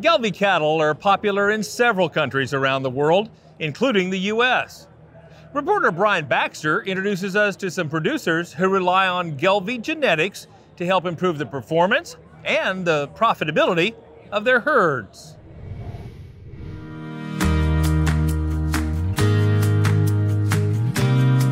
Gelbvieh cattle are popular in several countries around the world, including the U.S. Reporter Brian Baxter introduces us to some producers who rely on Gelbvieh genetics to help improve the performance and the profitability of their herds.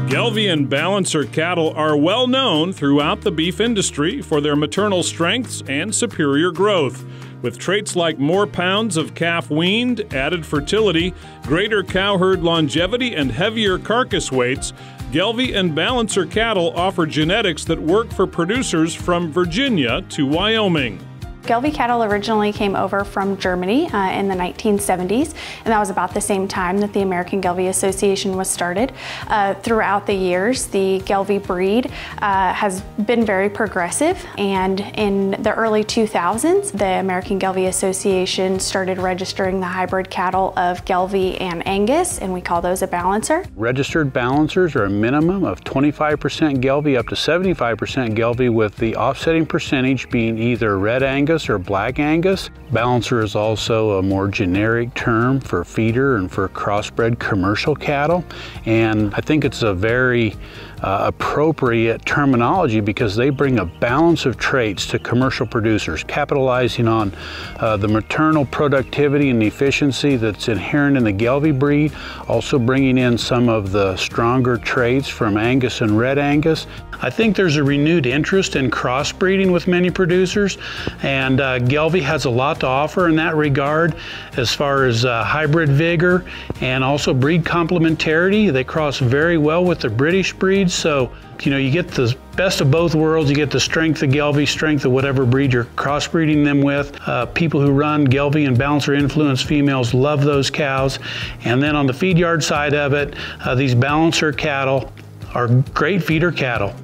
Gelbvieh and Balancer cattle are well known throughout the beef industry for their maternal strengths and superior growth. With traits like more pounds of calf weaned, added fertility, greater cow herd longevity, and heavier carcass weights, Gelbvieh and Balancer cattle offer genetics that work for producers from Virginia to Wyoming. Gelbvieh cattle originally came over from Germany uh, in the 1970s, and that was about the same time that the American Gelbvieh Association was started. Uh, throughout the years, the Gelbvieh breed uh, has been very progressive, and in the early 2000s, the American Gelbvieh Association started registering the hybrid cattle of Gelbvieh and Angus, and we call those a balancer. Registered balancers are a minimum of 25% Gelbvieh up to 75% Gelbvieh with the offsetting percentage being either red Angus Angus or Black Angus. Balancer is also a more generic term for feeder and for crossbred commercial cattle. And I think it's a very uh, appropriate terminology because they bring a balance of traits to commercial producers, capitalizing on uh, the maternal productivity and efficiency that's inherent in the Gelbvieh breed, also bringing in some of the stronger traits from Angus and Red Angus. I think there's a renewed interest in crossbreeding with many producers, and uh, Gelbvieh has a lot to offer in that regard as far as uh, hybrid vigor and also breed complementarity. They cross very well with the British breeds. So, you know, you get the best of both worlds. You get the strength of Gelbvieh, strength of whatever breed you're crossbreeding them with. Uh, people who run Gelbvieh and Balancer influence females love those cows. And then on the feed yard side of it, uh, these Balancer cattle are great feeder cattle.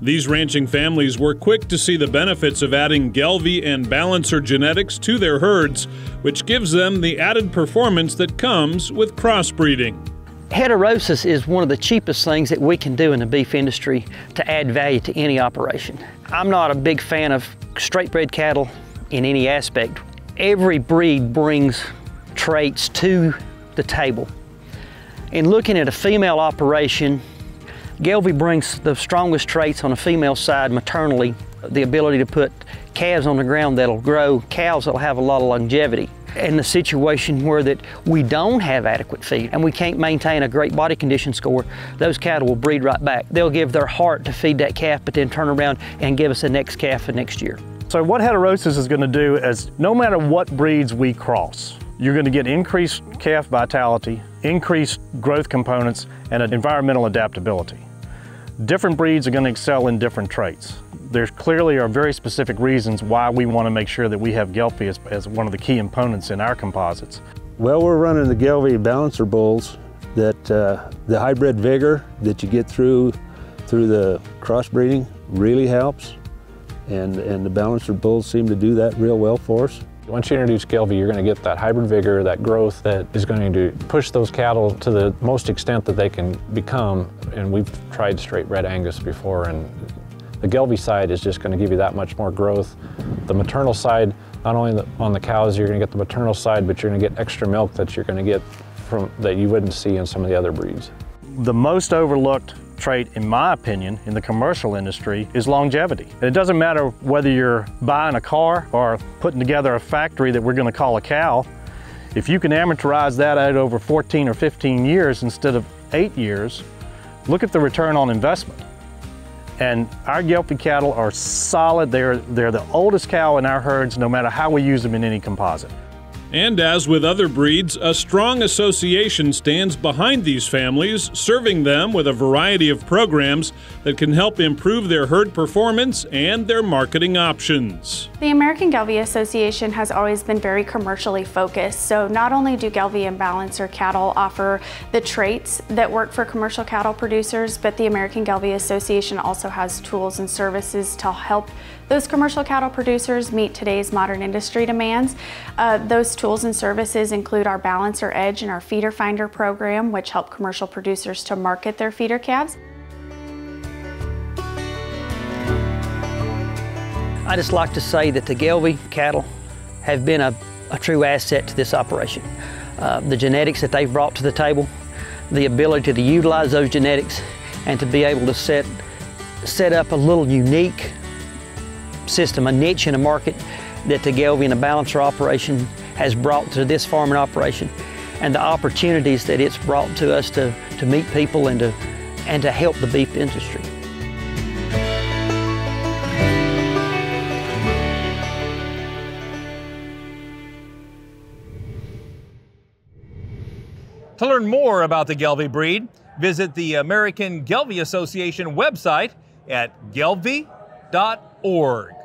These ranching families were quick to see the benefits of adding Gelbvieh and Balancer genetics to their herds, which gives them the added performance that comes with crossbreeding. Heterosis is one of the cheapest things that we can do in the beef industry to add value to any operation. I'm not a big fan of straight bred cattle in any aspect. Every breed brings traits to the table. In looking at a female operation, Gelbvieh brings the strongest traits on the female side maternally, the ability to put calves on the ground that'll grow, cows that'll have a lot of longevity in the situation where that we don't have adequate feed and we can't maintain a great body condition score, those cattle will breed right back. They'll give their heart to feed that calf, but then turn around and give us the next calf for next year. So what heterosis is going to do is no matter what breeds we cross, you're going to get increased calf vitality, increased growth components, and an environmental adaptability. Different breeds are going to excel in different traits there clearly are very specific reasons why we want to make sure that we have Gelbvieh as, as one of the key components in our composites. Well, we're running the Gelbvieh balancer bulls that uh, the hybrid vigor that you get through through the crossbreeding really helps and, and the balancer bulls seem to do that real well for us. Once you introduce Gelbvieh, you're going to get that hybrid vigor, that growth that is going to push those cattle to the most extent that they can become. And we've tried straight red Angus before, and the Gelbvieh side is just going to give you that much more growth. The maternal side, not only on the cows, you're going to get the maternal side, but you're going to get extra milk that you're going to get from that you wouldn't see in some of the other breeds. The most overlooked trait, in my opinion, in the commercial industry is longevity. And it doesn't matter whether you're buying a car or putting together a factory that we're going to call a cow. If you can amortize that out over 14 or 15 years instead of eight years, look at the return on investment. And our Gelbvieh cattle are solid. They're, they're the oldest cow in our herds, no matter how we use them in any composite. And as with other breeds, a strong association stands behind these families, serving them with a variety of programs that can help improve their herd performance and their marketing options. The American Gelbvieh Association has always been very commercially focused, so not only do Gelbvieh and Balancer cattle offer the traits that work for commercial cattle producers, but the American Gelbvieh Association also has tools and services to help those commercial cattle producers meet today's modern industry demands. Uh, those tools and services include our Balancer Edge and our Feeder Finder program, which help commercial producers to market their feeder calves. I just like to say that the Gelbvieh cattle have been a a true asset to this operation. Uh, the genetics that they've brought to the table, the ability to utilize those genetics and to be able to set, set up a little unique system, a niche in a market that the Gelbvieh and the Balancer operation has brought to this farming operation and the opportunities that it's brought to us to, to meet people and to, and to help the beef industry. To learn more about the Gelbvieh breed, visit the American Gelbvieh Association website at gelbvieh.org.